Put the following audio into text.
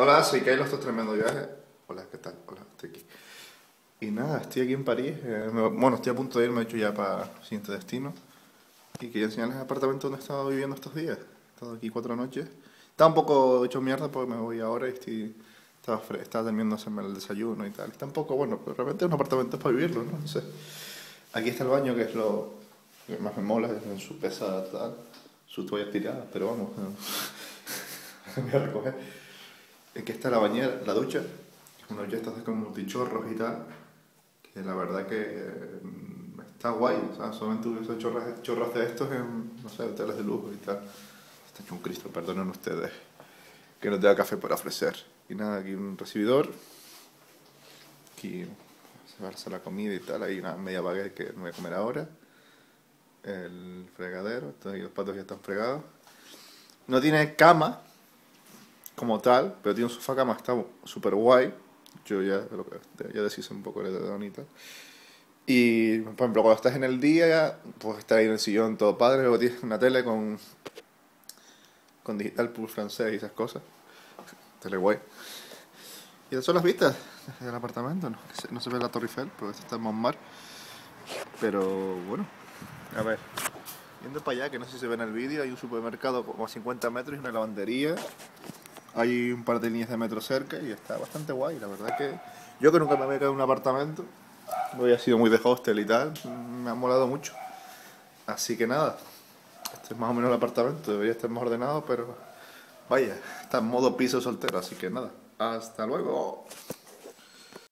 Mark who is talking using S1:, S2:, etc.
S1: Hola, soy Kylo, esto es Tremendo Viaje. Hola, ¿qué tal? Hola, estoy aquí. Y nada, estoy aquí en París. eh, me- bueno, estoy a punto de irme, de hecho, ya para el siguiente destino. Y quería enseñarles el apartamento donde he estado viviendo estos días. He estado aquí cuatro noches. Estaba un poco hecho mierda porque me voy ahora y estoy, estaba, estaba terminando hacerme el desayuno y tal. Está un poco, bueno, pero realmente es un apartamento para vivirlo, ¿no? Entonces, aquí está el baño, que es lo que más me mola, es en su pesa, tal. Su toalla tirada, pero vamos. eh, voy a recoger. Aquí está la bañera, la ducha, que es ducha estas de con multichorros y tal, que la verdad que eh, está guay, o sea, solamente uso chorros, chorros de estos en, no sé, hoteles de lujo y tal. Está hecho un Cristo, perdonen ustedes que no tenga café para ofrecer. Y nada, aquí un recibidor, aquí se va a hacer la comida y tal, hay una media baguette que me voy a comer ahora, el fregadero, entonces los platos ya están fregados. No tiene cama, como tal, pero tiene un sofá cama, está súper guay. Yo ya, ya deshice un poco el edredón y por ejemplo, cuando estás en el día, pues estar ahí en el sillón todo padre, luego tienes una tele con, con digital pur francés y esas cosas. Tele guay. Y esas son las vistas del apartamento, ¿no? No se ve la Torre Eiffel, porque esto está en Montmartre. Pero bueno, a ver. Yendo para allá, que no sé si se ve en el vídeo, hay un supermercado como a 50 metros y una lavandería. Hay un par de líneas de metro cerca y está bastante guay, la verdad que yo que nunca me había quedado en un apartamento, no había sido muy de hostel y tal, me ha molado mucho. Así que nada, este es más o menos el apartamento, debería estar más ordenado, pero vaya, está en modo piso soltero, así que nada, hasta luego.